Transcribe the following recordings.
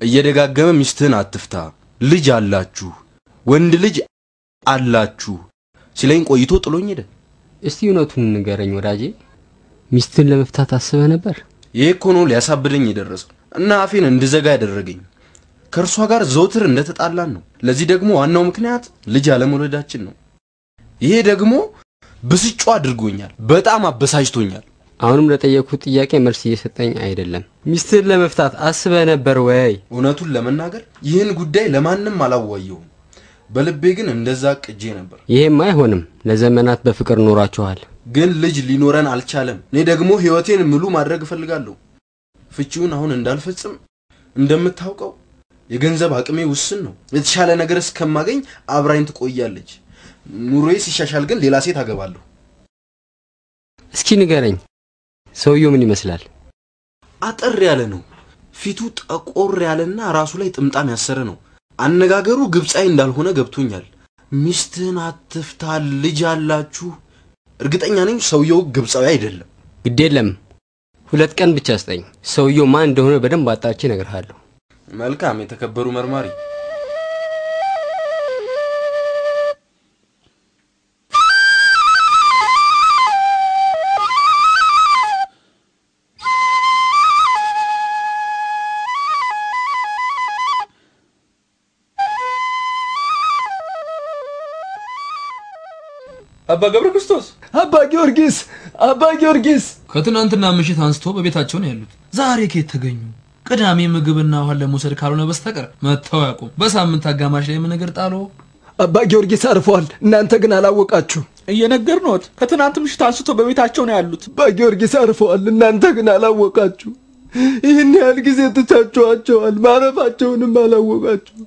እየደጋገመ ሚስትህን አትፍታ፣ ልጅ አላችሁ፣ ወንድ ልጅ አላችሁ ሲለኝ ቆይቶ ጥሎኝ ሄደ። እስቲ እውነቱን ንገረኝ ወዳጄ፣ ሚስትን ለመፍታት አስበህ ነበር? ይህ እኮ ነው ሊያሳብደኝ የደረሰው እና አፌን እንድዘጋ ያደረገኝ። ከእርሷ ጋር ዘውትር እንደተጣላን ነው። ለዚህ ደግሞ ዋናው ምክንያት ልጅ አለመውለዳችን ነው። ይሄ ደግሞ ብስጩ አድርጎኛል፣ በጣም አበሳጭቶኛል። አሁንም ለጠየቅኩት ጥያቄ መልስ እየሰጠኝ አይደለም። ሚስትን ለመፍታት አስበህ ነበር ወይ? እውነቱን ለመናገር ይህን ጉዳይ ለማንም አላዋየውም። በልቤ ግን እንደዛ ቅጄ ነበር። ይሄም አይሆንም። ለዘመናት በፍቅር ኖራችኋል። ግን ልጅ ሊኖረን አልቻለም። እኔ ደግሞ ህይወቴን ሙሉ ማድረግ እፈልጋለሁ። ፍቺውን አሁን እንዳልፈጽም እንደምታውቀው የገንዘብ አቅሜ ውስን ነው። የተሻለ ነገር እስከማገኝ አብራኝ ትቆያለች። ኑሮዬ ሲሻሻል ግን ሌላ ሴት አገባለሁ። እስኪ ንገረኝ፣ ሰውየው ምን ይመስላል? አጠር ያለ ነው። ፊቱ ጠቆር ያለና ራሱ ላይ ጥምጣም ያሰረ ነው። አነጋገሩ ግብፃዊ እንዳልሆነ ገብቶኛል። ሚስትህን አትፍታ፣ ልጅ አላችሁ። እርግጠኛ ነኝ ሰውየው ግብፃዊ አይደለም። ግድ የለም ሁለት ቀን ብቻ ስጠኝ። ሰውየው ማን እንደሆነ በደንብ አጣርቼ እነግርሃለሁ። መልካም የተከበሩ መርማሪ። አባ ገብረ ክርስቶስ አባ ጊዮርጊስ አባ ጊዮርጊስ ከትናንትና ምሽት አንስቶ በቤታቸው ነው ያሉት። ዛሬ ከየት ተገኙ? ቅዳሜ ምግብና ውሃን ለመውሰድ ካልሆነ በስተቀር መጥተው ያውቁም። በሳምንት አጋማሽ ላይ ምን ነገር ጣሎ? አባ ጊዮርጊስ አርፈዋል። እናንተ ግን አላወቃችሁ። እየነገርንዎት ከትናንት ምሽት አንስቶ በቤታቸው ነው ያሉት። አባ ጊዮርጊስ አርፈዋል። እናንተ ግን አላወቃችሁ። ይህን ያህል ጊዜ ትታችኋቸዋል። ማረፋቸውንም አላወቃችሁ።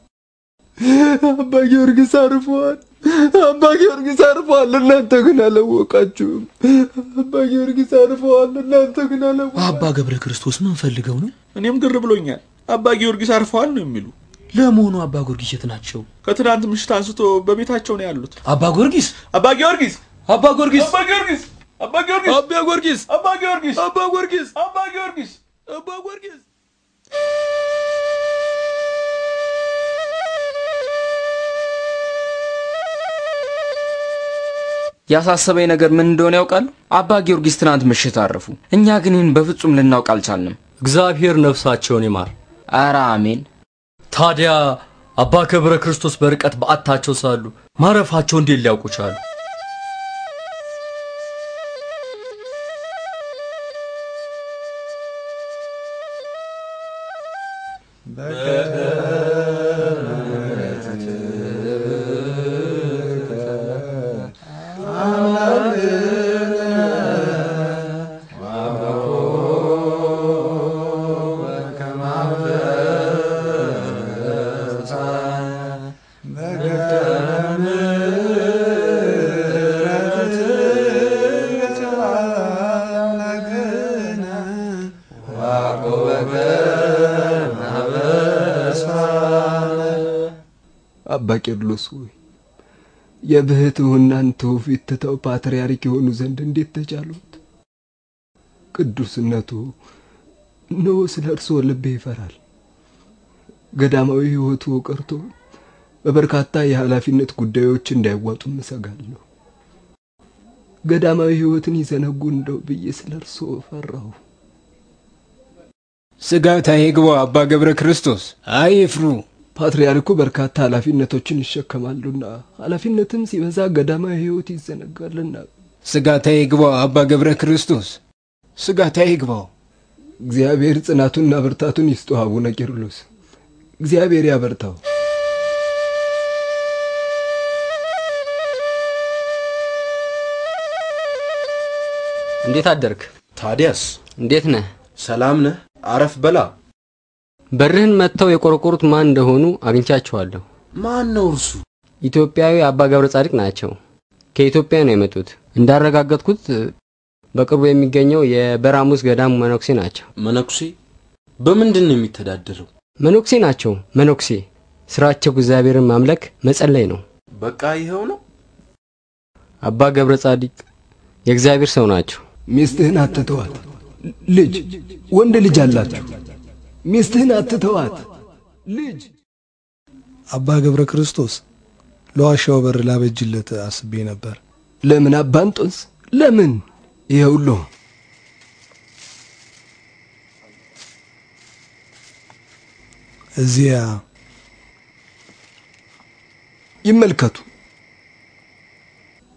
አባ ጊዮርጊስ አርፈዋል። አባ ጊዮርጊስ አርፈዋል። እናንተ ግን አላወቃችሁም። አባ ጊዮርጊስ አርፈዋል። እናንተ ግን አላወቃችሁም። አባ ገብረ ክርስቶስ ምን ፈልገው ነው? እኔም ግር ብሎኛል። አባ ጊዮርጊስ አርፈዋል ነው የሚሉ። ለመሆኑ አባ ጊዮርጊስ የት ናቸው? ከትናንት ምሽት አንስቶ በቤታቸው ነው ያሉት። አባ ጊዮርጊስ አባ ጊዮርጊስ አባ ጊዮርጊስ አባ ጊዮርጊስ አባ ጊዮርጊስ አባ ጊዮርጊስ አባ ጊዮርጊስ አባ ጊዮርጊስ አባ ጊዮርጊስ አባ ጊዮርጊስ ያሳሰበኝ ነገር ምን እንደሆነ ያውቃሉ? አባ ጊዮርጊስ ትናንት ምሽት አረፉ። እኛ ግን ይህን በፍጹም ልናውቅ አልቻልንም። እግዚአብሔር ነፍሳቸውን ይማር። ኧረ አሜን። ታዲያ አባ ገብረ ክርስቶስ በርቀት በዓታቸው ሳሉ ማረፋቸው እንዴት ሊያውቁ ቻሉ? አባ ቄርሎስ ሆይ የብሕትውናን ትውፊት ትተው ፓትርያርክ የሆኑ ዘንድ እንዴት ተቻሉት? ቅዱስነቱ እነሆ ስለ እርስዎ ልቤ ይፈራል። ገዳማዊ ሕይወቱ ቀርቶ በበርካታ የኃላፊነት ጉዳዮች እንዳይዋጡም እሰጋለሁ። ገዳማዊ ሕይወትን ይዘነጉ እንደው ብዬ ስለ እርስዎ ፈራሁ። ስጋት አይግባ አባ ገብረ ክርስቶስ አይፍሩ። ፓትርያርኩ በርካታ ኃላፊነቶችን ይሸከማሉና ኃላፊነትም ሲበዛ ገዳማዊ ሕይወት ይዘነጋልና ስጋት አይግባ አባ ገብረ ክርስቶስ ስጋት አይግባው። እግዚአብሔር ጽናቱንና ብርታቱን ይስጡ አቡነ ቄርሎስ። እግዚአብሔር ያበርታው። እንዴት አደርክ? ታዲያስ እንዴት ነህ? ሰላም ነህ? አረፍ በላ። በርህን መጥተው የቆረቆሩት ማን እንደሆኑ አግኝቻቸዋለሁ። ማን ነው እርሱ? ኢትዮጵያዊ አባ ገብረ ጻድቅ ናቸው። ከኢትዮጵያ ነው የመጡት። እንዳረጋገጥኩት በቅርቡ የሚገኘው የበራሙስ ገዳም መነኩሴ ናቸው። መነኩሴ? በምንድን ነው የሚተዳደረው? መነኩሴ ናቸው። መነኩሴ ስራቸው እግዚአብሔርን ማምለክ፣ መጸለይ ነው። በቃ ይኸው ነው። አባ ገብረ ጻዲቅ የእግዚአብሔር ሰው ናቸው። ሚስትህን አትተዋት። ልጅ ወንድ ልጅ አላችሁ። ሚስትህን አትተዋት። ልጅ አባ ገብረ ክርስቶስ ለዋሻው በር ላበጅለት አስቤ ነበር። ለምን አባ እንጦንስ ለምን? ይኸውልህ እዚያ ይመልከቱ።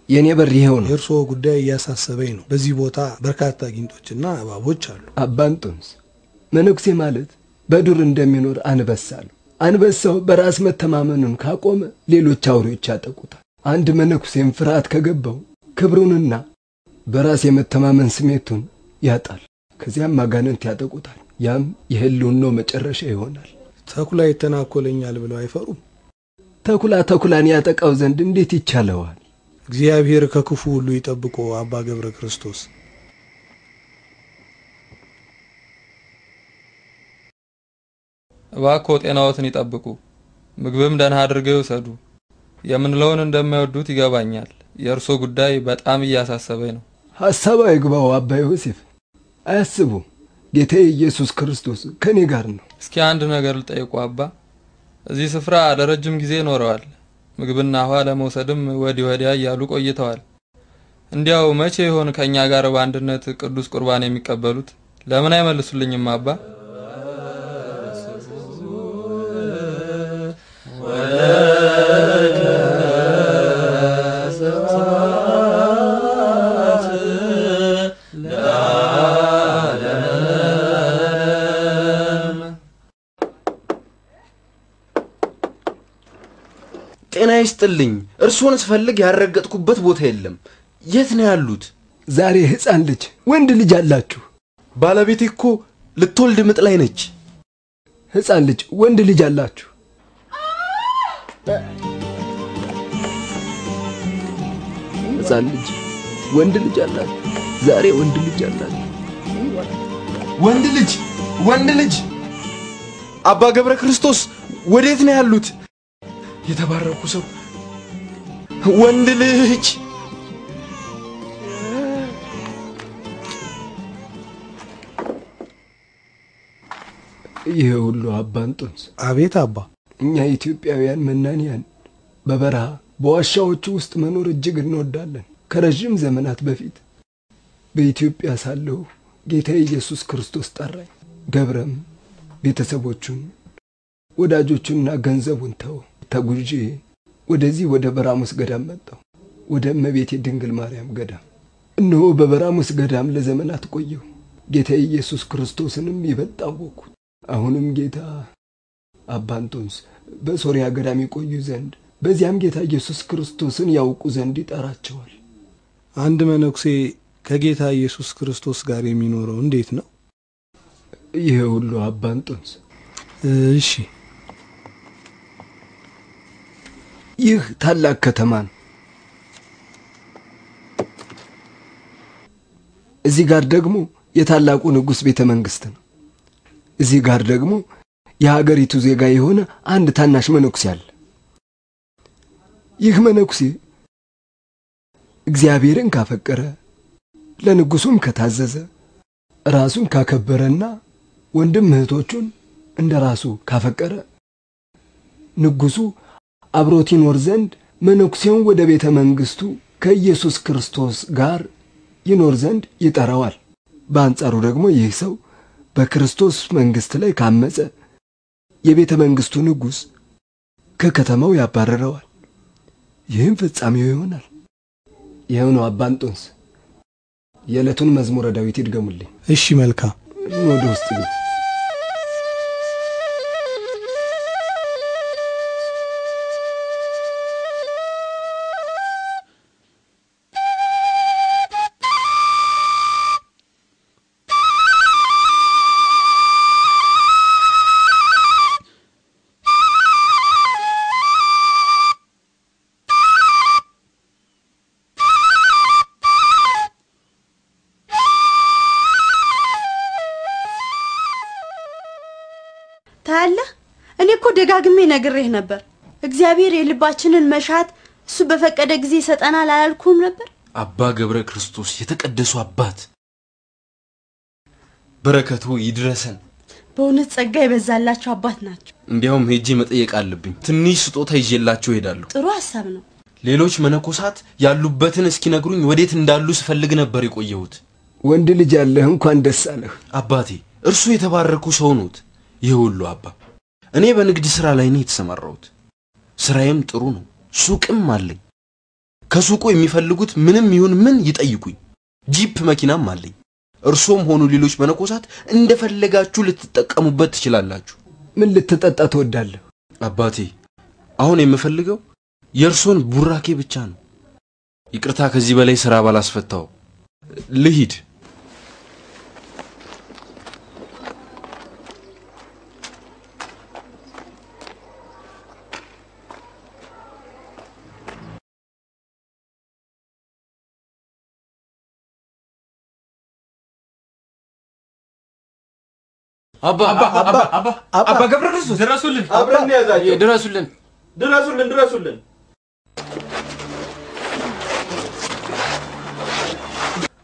የእኔ በር ይኸው ነው። የእርስዎ ጉዳይ እያሳሰበኝ ነው። በዚህ ቦታ በርካታ ጊንጦችና እባቦች አሉ። አባ እንጦንስ መነኩሴ ማለት በዱር እንደሚኖር አንበሳ ነው። አንበሳው በራስ መተማመኑን ካቆመ ሌሎች አውሬዎች ያጠቁታል። አንድ መነኩሴም ፍርሃት ከገባው ክብሩንና በራስ የመተማመን ስሜቱን ያጣል። ከዚያም አጋንንት ያጠቁታል። ያም የህልውናው መጨረሻ ይሆናል። ተኩላ ይተናኮለኛል ብለው አይፈሩም? ተኩላ ተኩላን ያጠቃው ዘንድ እንዴት ይቻለዋል? እግዚአብሔር ከክፉ ሁሉ ይጠብቆ አባ ገብረ ክርስቶስ። እባክዎ ጤናዎትን ይጠብቁ፣ ምግብም ደህና አድርገው ይውሰዱ። የምንለውን እንደማይወዱት ይገባኛል። የእርሶ ጉዳይ በጣም እያሳሰበኝ ነው። ሐሳብ አይግባው አባ ዮሴፍ። አያስቡ፣ ጌታዬ ኢየሱስ ክርስቶስ ከእኔ ጋር ነው። እስኪ አንድ ነገር ልጠይቁ አባ። እዚህ ስፍራ ለረጅም ጊዜ ኖረዋል። ምግብና ውሃ ለመውሰድም ወዲህ ወዲያ እያሉ ቆይተዋል። እንዲያው መቼ ይሆን ከእኛ ጋር በአንድነት ቅዱስ ቁርባን የሚቀበሉት? ለምን አይመልሱልኝም አባ? ይስጥልኝ። እርስዎን ስፈልግ ያረገጥኩበት ቦታ የለም። የት ነው ያሉት? ዛሬ ሕፃን ልጅ ወንድ ልጅ አላችሁ። ባለቤቴ እኮ ልትወልድ ምጥ ላይ ነች። ሕፃን ልጅ ወንድ ልጅ አላችሁ። ሕፃን ልጅ ወንድ ልጅ አላችሁ። ዛሬ ወንድ ልጅ አላችሁ። ወንድ ልጅ ወንድ ልጅ አባ ገብረ ክርስቶስ ወዴት ነው ያሉት? የተባረኩ ሰው ወንድ ልጅ ይሄ ሁሉ አባ እንጦንስ አቤት አባ። እኛ ኢትዮጵያውያን መናንያን በበረሃ በዋሻዎቹ ውስጥ መኖር እጅግ እንወዳለን። ከረዥም ዘመናት በፊት በኢትዮጵያ ሳለሁ ጌታ ኢየሱስ ክርስቶስ ጠራኝ። ገብረም ቤተሰቦቹን ወዳጆቹንና ገንዘቡን ተው ተጉዤ ወደዚህ ወደ በራሙስ ገዳም መጣሁ። ወደ እመቤቴ ድንግል ማርያም ገዳም። እነሆ በበራሙስ ገዳም ለዘመናት ቆየሁ። ጌታ ኢየሱስ ክርስቶስንም ይበልጥ አወቅኩት። አሁንም ጌታ አባ እንጦንስ በሶርያ ገዳም ይቆዩ ዘንድ በዚያም ጌታ ኢየሱስ ክርስቶስን ያውቁ ዘንድ ይጠራቸዋል። አንድ መነኩሴ ከጌታ ኢየሱስ ክርስቶስ ጋር የሚኖረው እንዴት ነው? ይሄ ሁሉ አባ እንጦንስ እሺ፣ ይህ ታላቅ ከተማ ነው። እዚህ ጋር ደግሞ የታላቁ ንጉሥ ቤተ መንግሥት ነው። እዚህ ጋር ደግሞ የሀገሪቱ ዜጋ የሆነ አንድ ታናሽ መነኩሴ አለ። ይህ መነኩሴ እግዚአብሔርን ካፈቀረ ለንጉሡም ከታዘዘ ራሱን ካከበረና ወንድም እህቶቹን እንደ ራሱ ካፈቀረ ንጉሡ አብሮት ይኖር ዘንድ መነኩሴውን ወደ ቤተ መንግሥቱ ከኢየሱስ ክርስቶስ ጋር ይኖር ዘንድ ይጠራዋል። በአንጻሩ ደግሞ ይህ ሰው በክርስቶስ መንግሥት ላይ ካመፀ የቤተ መንግሥቱ ንጉሥ ከከተማው ያባረረዋል። ይህም ፍጻሜው ይሆናል። ይኸው ነው አባ እንጦንስ። የዕለቱን መዝሙረ ዳዊት ይድገሙልኝ። እሺ፣ መልካም። ወደ ውስጥ ታያለህ፣ እኔ እኮ ደጋግሜ ነግሬህ ነበር። እግዚአብሔር የልባችንን መሻት እሱ በፈቀደ ጊዜ ይሰጠናል አላልኩም ነበር? አባ ገብረ ክርስቶስ የተቀደሱ አባት በረከቱ ይድረሰን። በእውነት ጸጋ የበዛላቸው አባት ናቸው። እንዲያውም ሄጄ መጠየቅ አለብኝ። ትንሽ ስጦታ ይዤላቸው እሄዳለሁ። ጥሩ ሀሳብ ነው። ሌሎች መነኮሳት ያሉበትን እስኪነግሩኝ ወዴት እንዳሉ ስፈልግ ነበር የቆየሁት። ወንድ ልጅ ያለህ እንኳን ደስ አለህ። አባቴ እርሱ የተባረኩ ሰው ኖት። ይህ ሁሉ አባ እኔ በንግድ ሥራ ላይ ነው የተሰማራሁት። ስራዬም ጥሩ ነው። ሱቅም አለኝ። ከሱቁ የሚፈልጉት ምንም ይሁን ምን ይጠይቁኝ። ጂፕ መኪናም አለኝ። እርሶም ሆኑ ሌሎች መነኮሳት እንደፈለጋችሁ ልትጠቀሙበት ትችላላችሁ። ምን ልትጠጣ ትወዳለህ? አባቴ አሁን የምፈልገው የእርሶን ቡራኬ ብቻ ነው። ይቅርታ ከዚህ በላይ ስራ ባላስፈታው ልሂድ። አባ አባ አባ አባ አባ ገብረ ክርስቶስ ድረሱልን፣ አብረን ያዛቸው። ድረሱልን። ድረሱልን፣ ድረሱልን።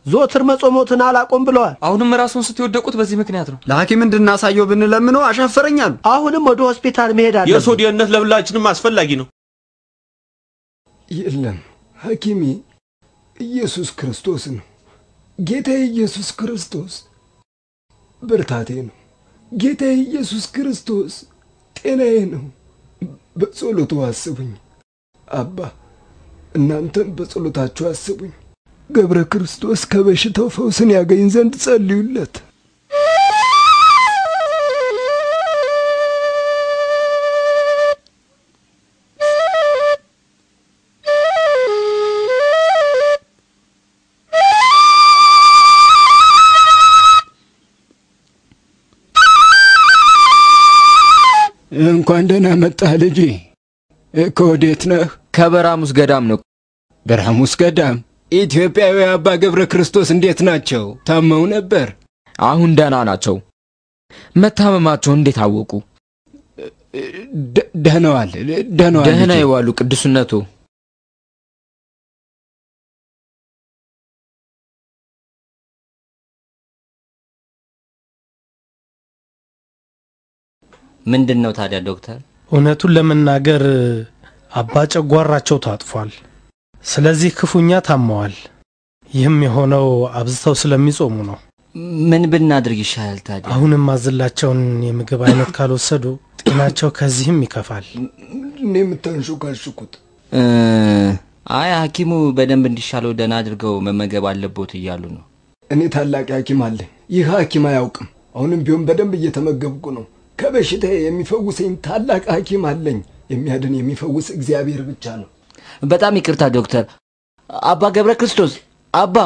ዞትር መጾሞትን አላቆም ብለዋል። አሁንም ራሱን ስትወደቁት በዚህ ምክንያት ነው። ለሐኪም እንድናሳየው ብንለምነው አሻፈረኛሉ። አሁንም ወደ ሆስፒታል መሄድ አለ። የእርሶ ደህንነት ለሁላችንም አስፈላጊ ነው። የለም ሐኪሜ ኢየሱስ ክርስቶስ ነው። ጌታ ኢየሱስ ክርስቶስ ብርታቴ ነው። ጌታ ኢየሱስ ክርስቶስ ጤናዬ ነው። በጸሎቱ አስቡኝ አባ፣ እናንተም በጸሎታችሁ አስቡኝ። ገብረ ክርስቶስ ከበሽታው ፈውስን ያገኝ ዘንድ ጸልዩለት። እንኳን ደህና መጣህ ልጄ። ከወዴት ነህ? ከበራሙስ ገዳም ነው። በራሙስ ገዳም። ኢትዮጵያዊ አባ ገብረ ክርስቶስ እንዴት ናቸው? ታመው ነበር? አሁን ደህና ናቸው። መታመማቸው እንዴት አወቁ? ደህነዋል፣ ደህነዋል። ደህና ይዋሉ ቅዱስነቱ። ምንድን ነው ታዲያ ዶክተር? እውነቱን ለመናገር አባ ጨጓራቸው ታጥፏል። ስለዚህ ክፉኛ ታመዋል። ይህም የሆነው አብዝተው ስለሚጾሙ ነው። ምን ብናድርግ ይሻላል ታዲያ? አሁንም ማዝላቸውን የምግብ አይነት ካልወሰዱ ጤናቸው ከዚህም ይከፋል። እኔ የምታንሹካሹኩት እ፣ አይ ሐኪሙ በደንብ እንዲሻለው ደህና አድርገው መመገብ አለቦት እያሉ ነው። እኔ ታላቅ ሐኪም አለኝ። ይህ ሐኪም አያውቅም። አሁንም ቢሆን በደንብ እየተመገብኩ ነው። ከበሽታዬ የሚፈውሰኝ ታላቅ ሐኪም አለኝ። የሚያድን የሚፈውስ እግዚአብሔር ብቻ ነው። በጣም ይቅርታ ዶክተር። አባ ገብረ ክርስቶስ አባ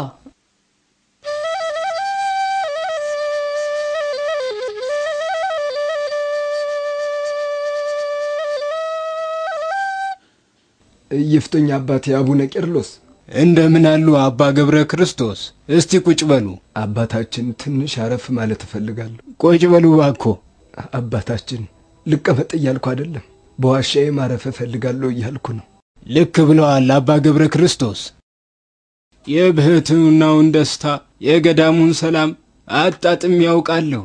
ይፍቱኝ አባቴ አቡነ ቄርሎስ። እንደምን አሉ አባ ገብረ ክርስቶስ? እስቲ ቁጭ በሉ። አባታችን ትንሽ አረፍ ማለት እፈልጋለሁ። ቁጭ በሉ ባኮ። አባታችን ልቀመጥ እያልኩ አይደለም፣ በዋሻዬ ማረፍ እፈልጋለሁ እያልኩ ነው። ልክ ብለዋል አባ ገብረ ክርስቶስ። የብህትውናውን ደስታ የገዳሙን ሰላም አጣጥም ያውቃለሁ።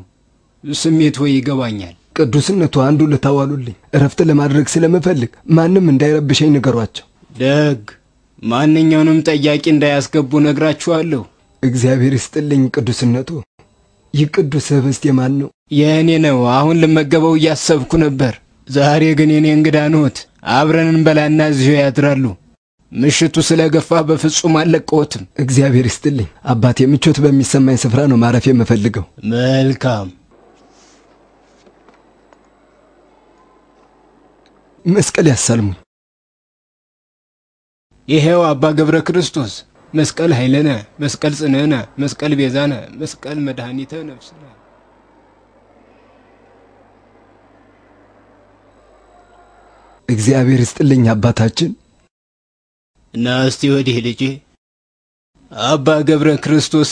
ስሜት ወይ ይገባኛል። ቅዱስነቱ አንዱ ልታዋሉልኝ እረፍት ለማድረግ ስለምፈልግ ማንም እንዳይረብሸኝ ንገሯቸው። ደግ ማንኛውንም ጠያቂ እንዳያስገቡ ነግራችኋለሁ። እግዚአብሔር ይስጥልኝ ቅዱስነቱ። ይህ ቅዱስ ህብስት የማን ነው? የእኔ ነው። አሁን ልመገበው እያሰብኩ ነበር። ዛሬ ግን የኔ እንግዳ ኖት። አብረን እንበላና እዚሁ ያድራሉ። ምሽቱ ስለገፋ በፍጹም አልለቀዎትም። እግዚአብሔር ይስጥልኝ አባቴ። ምቾት በሚሰማኝ ስፍራ ነው ማረፍ የምፈልገው። መልካም። መስቀል ያሳልሙኝ። ይሄው አባ ገብረ ክርስቶስ መስቀል ኃይለነ፣ መስቀል ጽንዕነ፣ መስቀል ቤዛነ፣ መስቀል መድኃኒተ ነፍስነ። እግዚአብሔር ይስጥልኝ አባታችን። እና እስቲ ወዲህ ልጄ። አባ ገብረ ክርስቶስ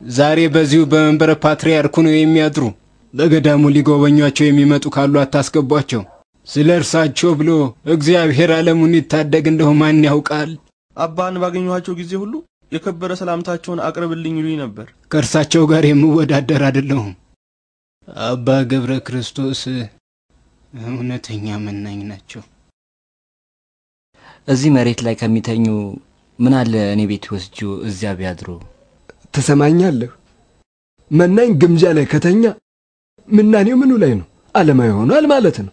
ዛሬ በዚሁ በመንበረ ፓትርያርኩ ነው የሚያድሩ። በገዳሙ ሊጎበኟቸው የሚመጡ ካሉ አታስገቧቸው። ስለ እርሳቸው ብሎ እግዚአብሔር ዓለሙን ይታደግ እንደሁ ማን ያውቃል? አባን ባገኘኋቸው ጊዜ ሁሉ የከበረ ሰላምታቸውን አቅርብልኝ ይሉኝ ነበር። ከእርሳቸው ጋር የምወዳደር አይደለሁም። አባ ገብረ ክርስቶስ እውነተኛ መናኝ ናቸው። እዚህ መሬት ላይ ከሚተኙ ምን አለ እኔ ቤት ወስጆ እዚያ ቢያድሩ። ትሰማኛለህ? መናኝ ግምጃ ላይ ከተኛ ምናኔው ምኑ ላይ ነው? ዓለማዊ ሆኗል ማለት ነው።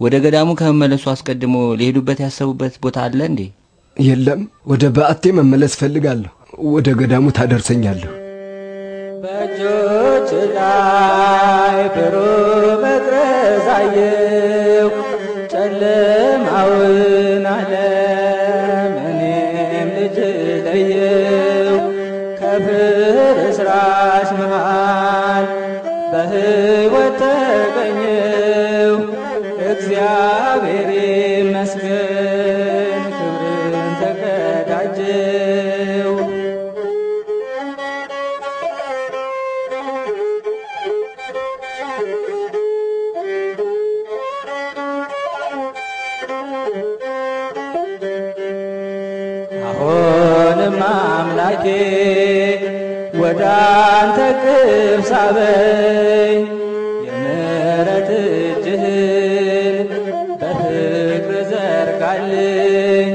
ወደ ገዳሙ ከመመለሱ አስቀድሞ ሊሄዱበት ያሰቡበት ቦታ አለ እንዴ? የለም፣ ወደ በዓቴ መመለስ ፈልጋለሁ። ወደ ገዳሙ ታደርሰኛለህ። በእጆች ላይ ብሩህ መቅረዝ አየሁ፣ ጨለማውን ዓለም አንተ ቅርብ ሳበኝ የምሕረት እጅህን በፍቅር ዘርጋልኝ።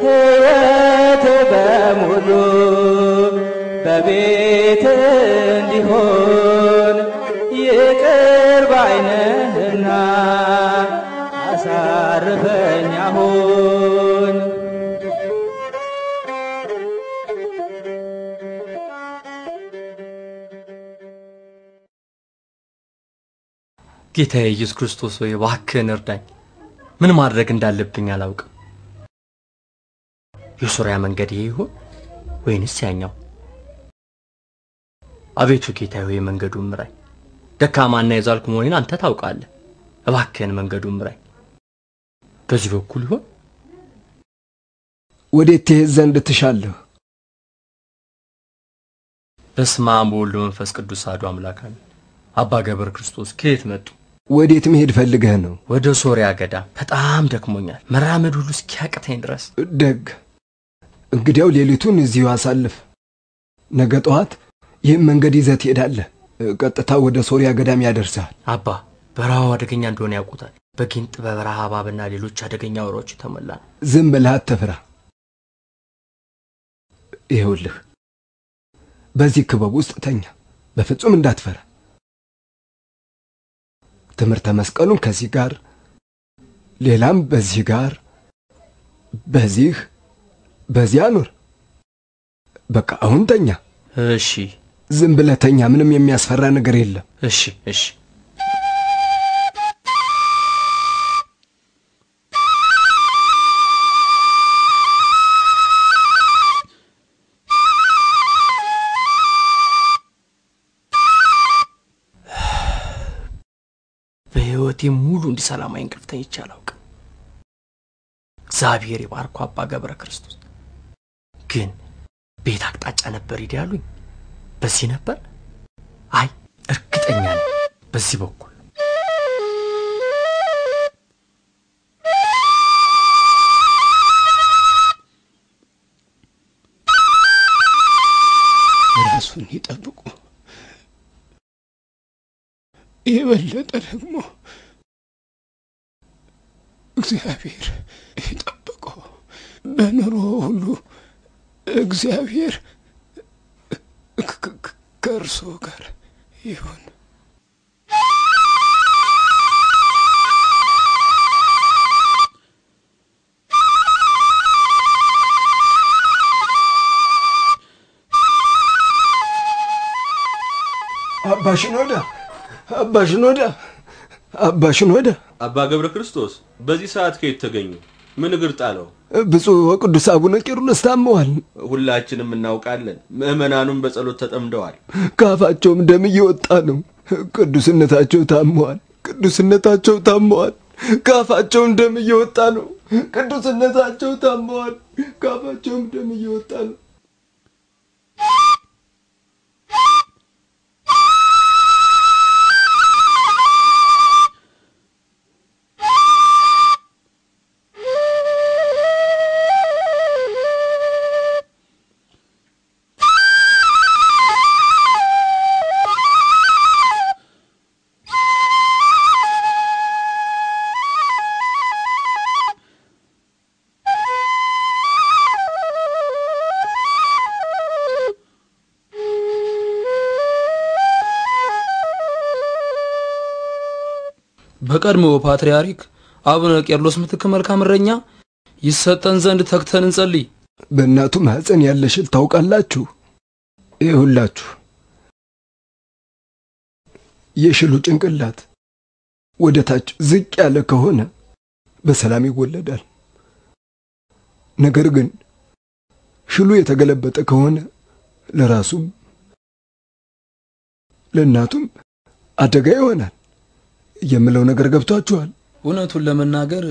ሕይወቴ በሙሉ በቤት እንዲሆን ጌታዬ ኢየሱስ ክርስቶስ ሆይ እባክህን እርዳኝ። ምን ማድረግ እንዳለብኝ አላውቅም። የሶርያ መንገድ ይሄ ይሆን ወይንስ ያኛው? አቤቱ ጌታዬ ሆይ መንገዱን ምራኝ። ደካማና የዛልኩ መሆኔን አንተ ታውቃለህ። እባክህን መንገዱን ምራኝ። በዚህ በኩል ይሆን? ወዴት ትሄድ ዘንድ ትሻለህ? በስመ አብ ወወልድ ወመንፈስ ቅዱስ አሐዱ አምላክ አሜን። አባ ገብረ ክርስቶስ ከየት መጡ? ወዴት መሄድ ፈልገህ ነው? ወደ ሶርያ ገዳም። በጣም ደክሞኛል፣ መራመድ ሁሉ እስኪያቅተኝ ድረስ። ደግ። እንግዲያው ሌሊቱን እዚሁ አሳልፍ። ነገ ጠዋት ይህም መንገድ ይዘህ ትሄዳለህ። ቀጥታ ወደ ሶርያ ገዳም ያደርሰሃል። አባ በረሃው አደገኛ እንደሆነ ያውቁታል። በጊንጥ በበረሃ እባብና ሌሎች አደገኛ ወሬዎች የተሞላ ነው። ዝም ብለህ አትፍራ። ይኸውልህ በዚህ ክበብ ውስጥ ተኛ፣ በፍጹም እንዳትፈራ። ትምህርተ መስቀሉን ከዚህ ጋር ሌላም በዚህ ጋር በዚህ በዚያ ኑር። በቃ አሁን ተኛ። እሺ ዝም ብለህ ተኛ። ምንም የሚያስፈራ ነገር የለም። እሺ እሺ። በሕይወቴ ሙሉ እንዲህ ሰላማዊ እንቅልፍ ተኝቼ አላውቅም። እግዚአብሔር ይባርኩ አባ ገብረ ክርስቶስ። ግን ቤት አቅጣጫ ነበር ሂድ ያሉኝ። በዚህ ነበር? አይ እርግጠኛ ነኝ በዚህ በኩል ራሱን ይጠብቁ። የበለጠ ደግሞ እግዚአብሔር ይጠብቀው። በኑሮ ሁሉ እግዚአብሔር ከእርሶ ጋር ይሁን። አባ ሽኖዳ፣ አባ ሽኖዳ፣ አባ ሽኖዳ። አባ ገብረ ክርስቶስ በዚህ ሰዓት ከየት ተገኙ? ምን እግር ጣለው? ብፁዕ ወቅዱስ አቡነ ቄርሎስ ታመዋል። ሁላችንም እናውቃለን። ምዕመናኑም በጸሎት ተጠምደዋል። ከአፋቸውም ደም እየወጣ ነው። ቅዱስነታቸው ታመዋል። ቅዱስነታቸው ታመዋል። ከአፋቸውም ደም እየወጣ ነው። ቅዱስነታቸው ታመዋል። ከአፋቸውም ደም እየወጣ ነው። በቀድሞ ፓትርያርክ አቡነ ቄርሎስ ምትክ መልካም እረኛ ይሰጠን ዘንድ ተግተን እንጸልይ። በእናቱ ማኅፀን ያለ ሽል ታውቃላችሁ? ይሁላችሁ የሽሉ ጭንቅላት ወደ ታች ዝቅ ያለ ከሆነ በሰላም ይወለዳል። ነገር ግን ሽሉ የተገለበጠ ከሆነ ለራሱም ለእናቱም አደጋ ይሆናል። የምለው ነገር ገብቷችኋል? እውነቱን ለመናገር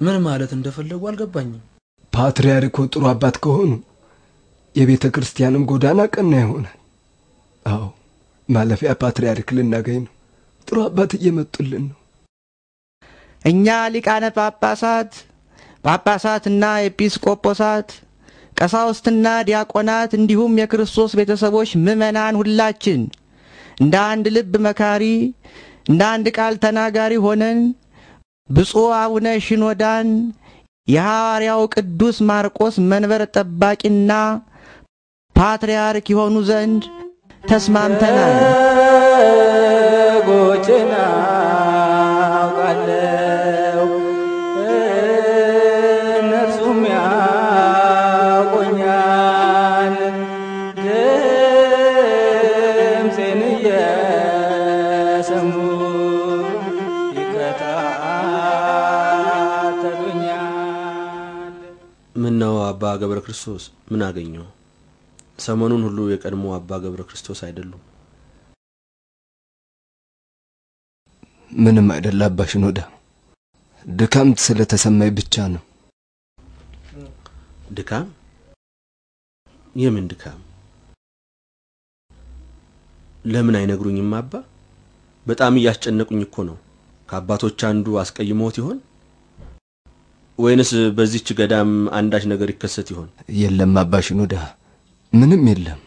ምን ማለት እንደፈለጉ አልገባኝም። ፓትርያርኩ ጥሩ አባት ከሆኑ የቤተ ክርስቲያንም ጎዳና ቀና ይሆናል። አዎ ማለፊያ ፓትርያርክ ልናገኝ ነው። ጥሩ አባት እየመጡልን ነው። እኛ ሊቃነ ጳጳሳት ጳጳሳትና ኤጲስቆጶሳት ቀሳውስትና ዲያቆናት እንዲሁም የክርስቶስ ቤተሰቦች ምዕመናን ሁላችን እንደ አንድ ልብ መካሪ እንደ አንድ ቃል ተናጋሪ ሆነን ብፁዕ አቡነ ሽኖዳን የሐዋርያው ቅዱስ ማርቆስ መንበር ጠባቂና ፓትርያርክ የሆኑ ዘንድ ተስማምተናል። ምን ነው አባ ገብረ ክርስቶስ ምን አገኘው? ሰሞኑን ሁሉ የቀድሞ አባ ገብረ ክርስቶስ አይደሉም። ምንም አይደለ አባ ሽኖዳ፣ ድካም ስለተሰማኝ ብቻ ነው። ድካም? የምን ድካም? ለምን አይነግሩኝም አባ? በጣም እያስጨነቁኝ እኮ ነው። ከአባቶች አንዱ አስቀይሞት ይሆን ወይንስ በዚህች ገዳም አንዳች ነገር ይከሰት ይሆን? የለም አባ ሽኖዳ፣ ምንም የለም።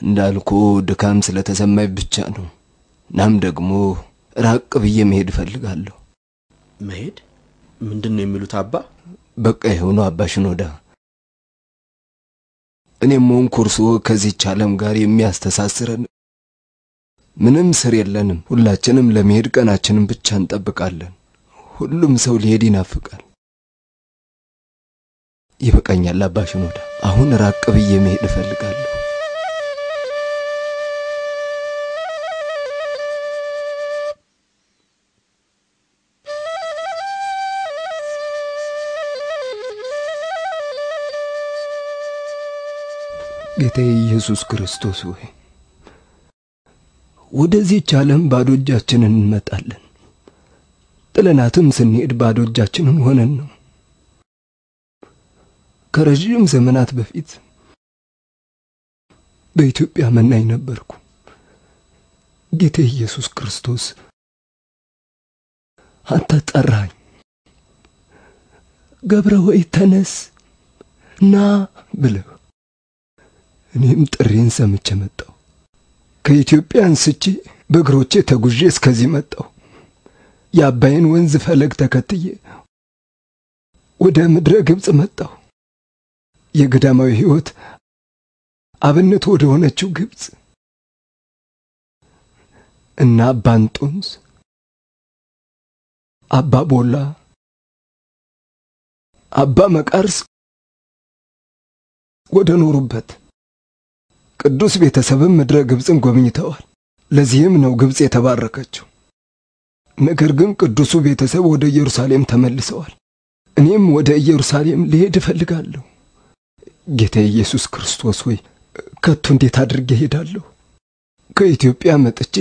እንዳልኩ ድካም ስለተሰማኝ ብቻ ነው። ናም ደግሞ ራቅ ብዬ መሄድ እፈልጋለሁ። መሄድ? ምንድን ነው የሚሉት አባ? በቃ የሆነው አባ ሽኖዳ፣ እኔም ሆንኩ እርስዎ ከዚህች ዓለም ጋር የሚያስተሳስረን ምንም ስር የለንም። ሁላችንም ለመሄድ ቀናችንን ብቻ እንጠብቃለን። ሁሉም ሰው ሊሄድ ይናፍቃል። ይበቃኛል አባ ሽኖዳ፣ አሁን ራቅ ብዬ መሄድ እፈልጋለሁ። ጌታዬ ኢየሱስ ክርስቶስ ሆይ ወደዚህች ዓለም ባዶ እጃችንን እንመጣለን። ጥለናትም ስንሄድ ባዶ እጃችንን ሆነን ነው። ከረዥም ዘመናት በፊት በኢትዮጵያ መናኝ ነበርኩ። ጌታ ኢየሱስ ክርስቶስ አንተ ጠራኝ። ገብረ ሆይ ተነስ ና ብለህ እኔም ጥሪን ሰምቼ መጣሁ። ከኢትዮጵያ አንስቼ በእግሮቼ ተጉዤ እስከዚህ መጣሁ። የአባይን ወንዝ ፈለግ ተከትዬ ወደ ምድረ ግብፅ መጣሁ። የገዳማዊ ሕይወት አብነት ወደ ሆነችው ግብፅ እና አባ እንጦንስ፣ አባ ቦላ፣ አባ መቃርስ ወደ ኖሩበት ቅዱስ ቤተሰብም ምድረ ግብፅን ጎብኝተዋል። ለዚህም ነው ግብፅ የተባረከችው። ነገር ግን ቅዱሱ ቤተሰብ ወደ ኢየሩሳሌም ተመልሰዋል። እኔም ወደ ኢየሩሳሌም ልሄድ እፈልጋለሁ። ጌታ ኢየሱስ ክርስቶስ ሆይ ከቶ እንዴት አድርጌ እሄዳለሁ? ከኢትዮጵያ መጥቼ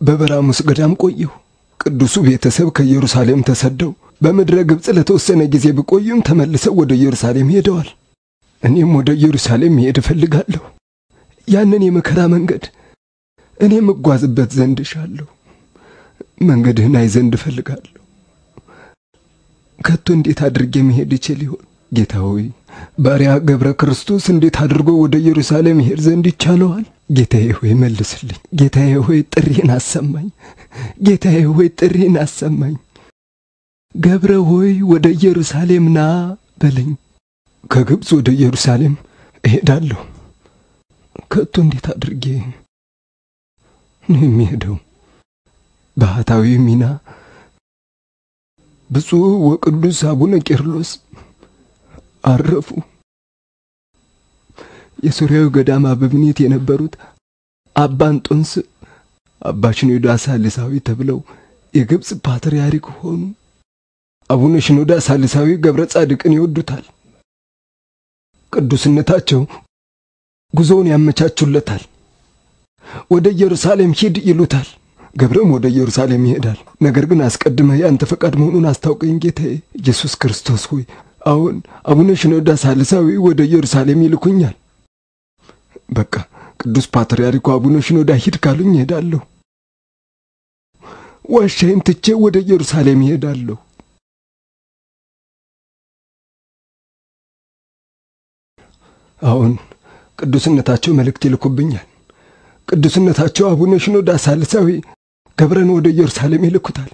በበራሙስ ገዳም ቆየሁ። ቅዱሱ ቤተሰብ ከኢየሩሳሌም ተሰደው በምድረ ግብፅ ለተወሰነ ጊዜ ቢቆዩም ተመልሰው ወደ ኢየሩሳሌም ሄደዋል። እኔም ወደ ኢየሩሳሌም መሄድ እፈልጋለሁ። ያንን የመከራ መንገድ እኔም እጓዝበት ዘንድ እሻለሁ። መንገድህን አይ ዘንድ እፈልጋለሁ። ከቶ እንዴት አድርጌ መሄድ ይችል ይሆን? ጌታ ሆይ ባሪያ ገብረ ክርስቶስ እንዴት አድርጎ ወደ ኢየሩሳሌም ይሄድ ዘንድ ይቻለዋል? ጌታዬ ሆይ መልስልኝ። ጌታዬ ሆይ ጥሪን አሰማኝ። ጌታዬ ሆይ ጥሪን አሰማኝ። ገብረ ሆይ ወደ ኢየሩሳሌም ና በለኝ። ከግብፅ ወደ ኢየሩሳሌም እሄዳለሁ። ከቶ እንዴት አድርጌ ነው የሚሄደው? ባህታዊ ሚና ብፁዕ ወቅዱስ አቡነ ቄርሎስ አረፉ። የሶርያዊ ገዳም አበምኔት የነበሩት አባ እንጦንስ አባ ሽኖዳ ሳልሳዊ ተብለው የግብፅ ፓትርያርክ ሆኑ። አቡነ ሽኖዳ ሳልሳዊ ገብረ ጻድቅን ይወዱታል። ቅዱስነታቸው ጉዞውን ያመቻቹለታል። ወደ ኢየሩሳሌም ሂድ ይሉታል። ገብረም ወደ ኢየሩሳሌም ይሄዳል። ነገር ግን አስቀድመህ ያንተ ፈቃድ መሆኑን አስታውቀኝ ጌታዬ ኢየሱስ ክርስቶስ ሆይ፣ አሁን አቡነ ሽኖዳ ሳልሳዊ ወደ ኢየሩሳሌም ይልኩኛል። በቃ ቅዱስ ፓትርያርኩ አቡነ ሽኖዳ ሂድ ካሉኝ እሄዳለሁ። ዋሻዬን ትቼ ወደ ኢየሩሳሌም ይሄዳለሁ። አሁን ቅዱስነታቸው መልእክት ይልኩብኛል። ቅዱስነታቸው አቡነ ሽኖዳ ሳልሳዊ ገብረን ወደ ኢየሩሳሌም ይልኩታል።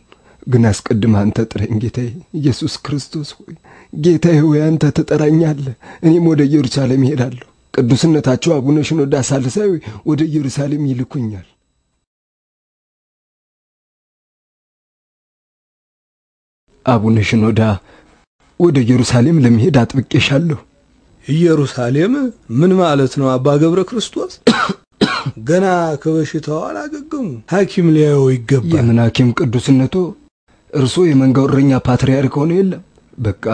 ግን አስቀድመህ አንተ ጥረኝ ጌታዬ ኢየሱስ ክርስቶስ ሆይ፣ ጌታዬ ሆይ አንተ ትጠራኛለህ፣ እኔም ወደ ኢየሩሳሌም ይሄዳለሁ። ቅዱስነታቸው አቡነ ሽኖዳ ሳልሳዊ ወደ ኢየሩሳሌም ይልኩኛል። አቡነ ሽኖዳ ወደ ኢየሩሳሌም ለመሄድ አጥብቄሻለሁ። ኢየሩሳሌም ምን ማለት ነው አባ ገብረ ክርስቶስ? ገና ከበሽታው አላገገሙ። ሐኪም ሊያየው ይገባል። የምን ሐኪም ቅዱስነቶ? እርሶ የመንጋው እረኛ ፓትርያርክ ሆነ የለም። በቃ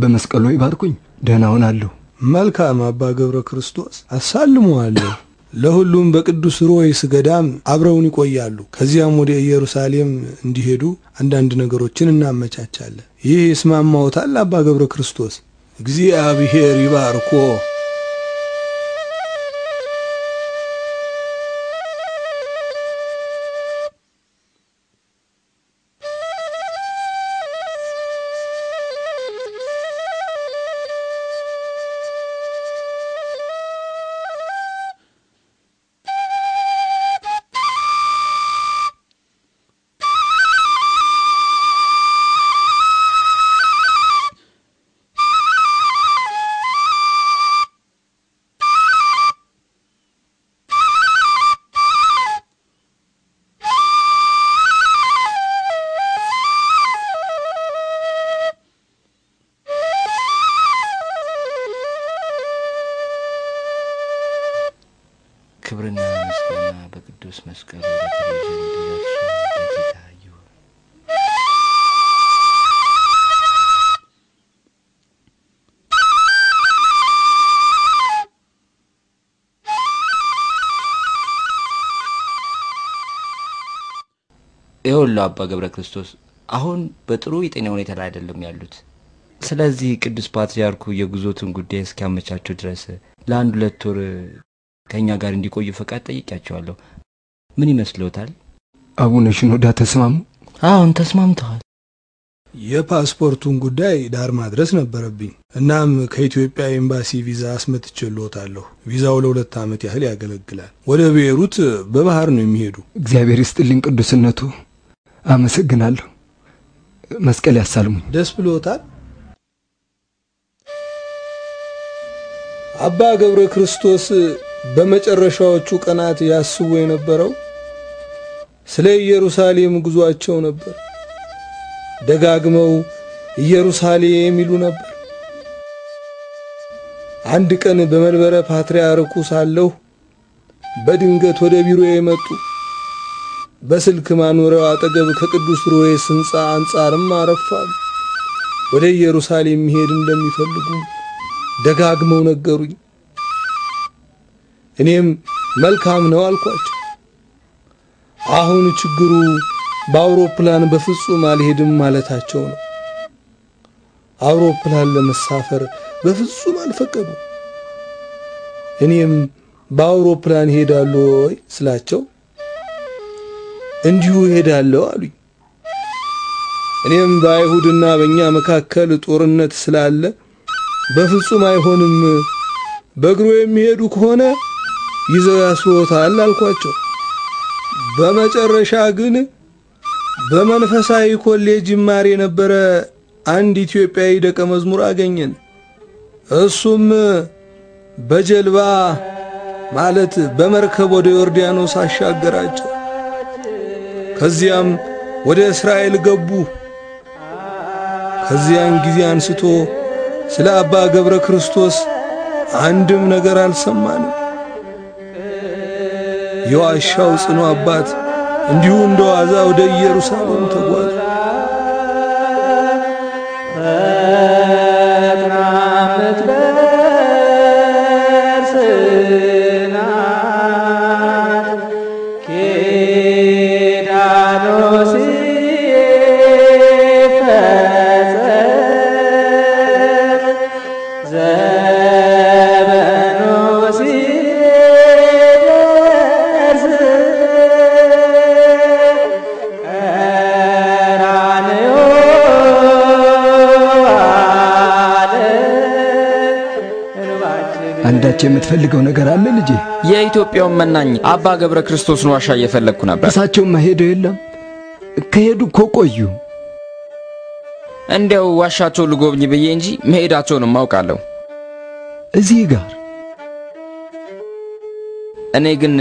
በመስቀሉ ይባርኩኝ፣ ደህና ሆናለሁ። መልካም አባ ገብረ ክርስቶስ አሳልመዋለሁ። ለሁሉም በቅዱስ ሮይስ ገዳም አብረውን ይቆያሉ። ከዚያም ወደ ኢየሩሳሌም እንዲሄዱ አንዳንድ ነገሮችን እናመቻቻለን። ይህ ይስማማዎታል አባ ገብረ ክርስቶስ? እግዚአብሔር ይባርኮ። ይኸውልህ አባ ገብረ ክርስቶስ አሁን በጥሩ የጤና ሁኔታ ላይ አይደለም ያሉት። ስለዚህ ቅዱስ ፓትርያርኩ የጉዞትን ጉዳይ እስኪያመቻቸው ድረስ ለአንድ ሁለት ወር ከእኛ ጋር እንዲቆዩ ፈቃድ ጠይቄያቸዋለሁ። ምን ይመስልዎታል? አቡነ ሽኖዳ ተስማሙ? አሁን ተስማምተዋል። የፓስፖርቱን ጉዳይ ዳር ማድረስ ነበረብኝ። እናም ከኢትዮጵያ ኤምባሲ ቪዛ አስመትቼልዎታለሁ። ቪዛው ለሁለት ዓመት ያህል ያገለግላል። ወደ ቤይሩት በባህር ነው የሚሄዱ። እግዚአብሔር ይስጥልኝ ቅዱስነቱ፣ አመሰግናለሁ። መስቀል ያሳልሙኝ። ደስ ብሎታል? አባ ገብረ ክርስቶስ በመጨረሻዎቹ ቀናት ያስቡ የነበረው ስለ ኢየሩሳሌም ጉዟቸው ነበር። ደጋግመው ኢየሩሳሌም ይሉ ነበር። አንድ ቀን በመንበረ ፓትርያርኩ ሳለሁ በድንገት ወደ ቢሮ የመጡ በስልክ ማኖሪያው አጠገብ ከቅዱስ ሮዌስ ሕንፃ አንጻርም አረፋሉ። ወደ ኢየሩሳሌም መሄድ እንደሚፈልጉ ደጋግመው ነገሩኝ። እኔም መልካም ነው አልኳቸው። አሁን ችግሩ በአውሮፕላን በፍጹም አልሄድም ማለታቸው ነው። አውሮፕላን ለመሳፈር በፍጹም አልፈቀዱ። እኔም በአውሮፕላን ሄዳለሁ ወይ ስላቸው እንዲሁ ሄዳለሁ አሉኝ። እኔም በአይሁድና በእኛ መካከል ጦርነት ስላለ በፍጹም አይሆንም፣ በእግሩ የሚሄዱ ከሆነ ይዘው ያስሮታል አልኳቸው። በመጨረሻ ግን በመንፈሳዊ ኮሌጅ ይማር የነበረ አንድ ኢትዮጵያዊ ደቀ መዝሙር አገኘን። እሱም በጀልባ ማለት በመርከብ ወደ ዮርዳኖስ አሻገራቸው። ከዚያም ወደ እስራኤል ገቡ። ከዚያን ጊዜ አንስቶ ስለ አባ ገብረ ክርስቶስ አንድም ነገር አልሰማንም። የዋሻው ጽኑ አባት እንዲሁ እንደ ዋዛ ወደ ኢየሩሳሌም ተጓዙ። የምትፈልገው ነገር አለ ልጄ? የኢትዮጵያውን መናኝ አባ ገብረ ክርስቶስን ዋሻ እየፈለግኩ ነበር። እሳቸውም ሄደው የለም ከሄዱ እኮ ቆዩ። እንዲያው ዋሻቸው ልጎብኝ ብዬ እንጂ መሄዳቸውንም አውቃለሁ። እዚህ ጋር እኔ ግን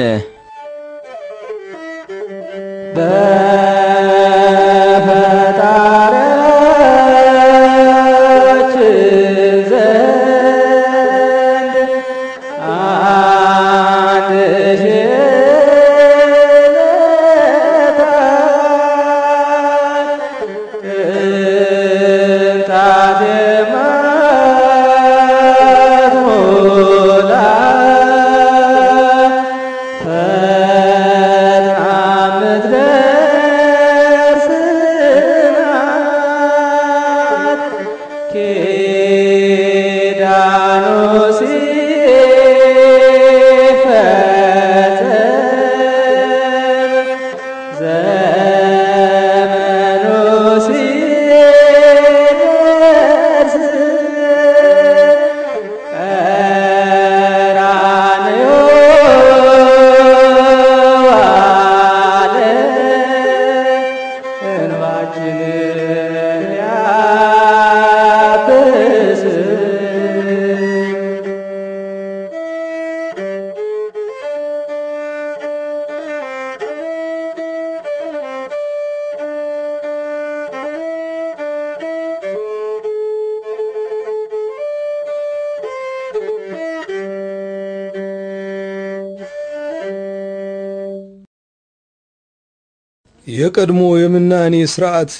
የቀድሞ የምናኔ ሥርዓት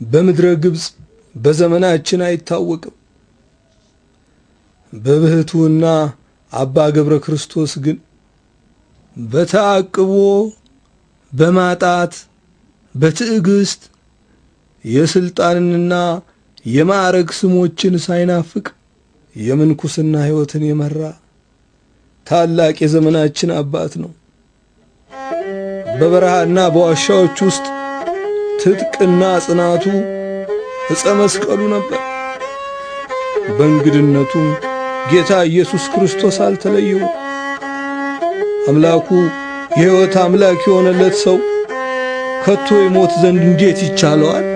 በምድረ ግብፅ በዘመናችን አይታወቅም። በብህቱና አባ ገብረ ክርስቶስ ግን በተአቅቦ በማጣት በትዕግስት የስልጣንንና የማዕረግ ስሞችን ሳይናፍቅ የምንኩስና ሕይወትን የመራ ታላቅ የዘመናችን አባት ነው። በበረሃና በዋሻዎች ውስጥ ትጥቅና ጽናቱ ዕፀ መስቀሉ ነበር። በእንግድነቱም ጌታ ኢየሱስ ክርስቶስ አልተለየውም። አምላኩ የሕይወት አምላክ የሆነለት ሰው ከቶ ይሞት ዘንድ እንዴት ይቻለዋል?